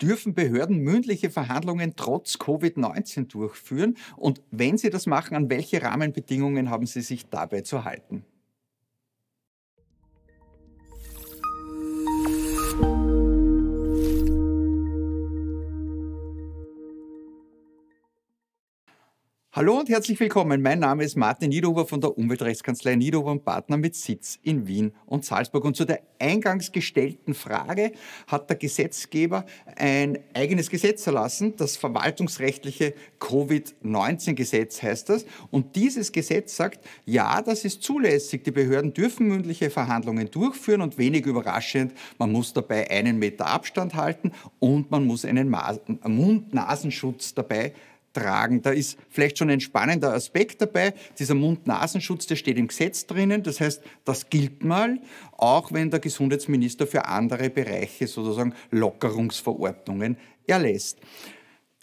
Dürfen Behörden mündliche Verhandlungen trotz Covid-19 durchführen? Und wenn sie das machen, an welche Rahmenbedingungen haben sie sich dabei zu halten? Hallo und herzlich willkommen. Mein Name ist Martin Niederhuber von der Umweltrechtskanzlei Niederhuber und Partner mit Sitz in Wien und Salzburg. Und zu der eingangs gestellten Frage hat der Gesetzgeber ein eigenes Gesetz erlassen, das verwaltungsrechtliche Covid-19-Gesetz heißt das. Und dieses Gesetz sagt, ja, das ist zulässig. Die Behörden dürfen mündliche Verhandlungen durchführen und wenig überraschend, man muss dabei einen Meter Abstand halten und man muss einen Mund-Nasenschutz dabei tragen. Da ist vielleicht schon ein spannender Aspekt dabei. Dieser Mund-Nasenschutz, der steht im Gesetz drinnen. Das heißt, das gilt mal, auch wenn der Gesundheitsminister für andere Bereiche sozusagen Lockerungsverordnungen erlässt.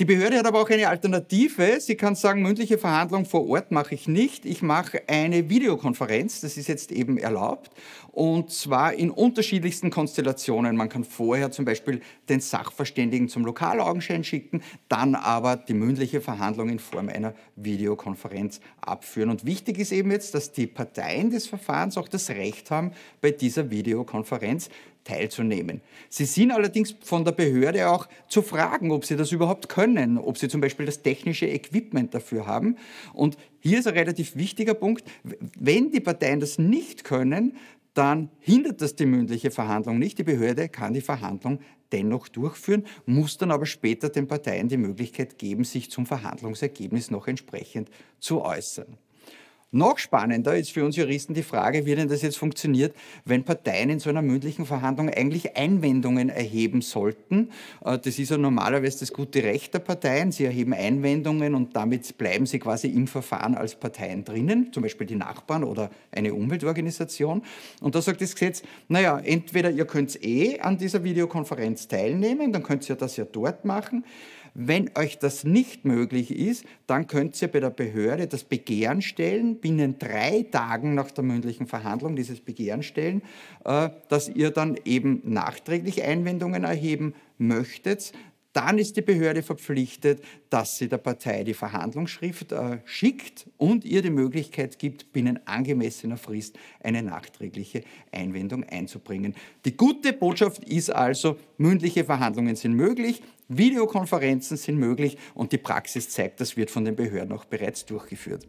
Die Behörde hat aber auch eine Alternative. Sie kann sagen, mündliche Verhandlung vor Ort mache ich nicht. Ich mache eine Videokonferenz. Das ist jetzt eben erlaubt. Und zwar in unterschiedlichsten Konstellationen. Man kann vorher zum Beispiel den Sachverständigen zum Lokalaugenschein schicken, dann aber die mündliche Verhandlung in Form einer Videokonferenz abführen. Und wichtig ist eben jetzt, dass die Parteien des Verfahrens auch das Recht haben, bei dieser Videokonferenz teilzunehmen. Sie sind allerdings von der Behörde auch zu fragen, ob sie das überhaupt können, ob sie zum Beispiel das technische Equipment dafür haben. Und hier ist ein relativ wichtiger Punkt, wenn die Parteien das nicht können, dann hindert das die mündliche Verhandlung nicht. Die Behörde kann die Verhandlung dennoch durchführen, muss dann aber später den Parteien die Möglichkeit geben, sich zum Verhandlungsergebnis noch entsprechend zu äußern. Noch spannender ist für uns Juristen die Frage, wie denn das jetzt funktioniert, wenn Parteien in so einer mündlichen Verhandlung eigentlich Einwendungen erheben sollten. Äh, das ist ja normalerweise das gute Recht der Parteien. Sie erheben Einwendungen und damit bleiben sie quasi im Verfahren als Parteien drinnen, zum Beispiel die Nachbarn oder eine Umweltorganisation. Und da sagt das Gesetz, naja, entweder ihr könnt eh an dieser Videokonferenz teilnehmen, dann könnt ihr das ja dort machen. Wenn euch das nicht möglich ist, dann könnt ihr bei der Behörde das Begehren stellen, binnen drei Tagen nach der mündlichen Verhandlung dieses Begehren stellen, äh, dass ihr dann eben nachträglich Einwendungen erheben möchtet. Dann ist die Behörde verpflichtet, dass sie der Partei die Verhandlungsschrift äh, schickt und ihr die Möglichkeit gibt, binnen angemessener Frist eine nachträgliche Einwendung einzubringen. Die gute Botschaft ist also, mündliche Verhandlungen sind möglich, Videokonferenzen sind möglich und die Praxis zeigt, das wird von den Behörden auch bereits durchgeführt.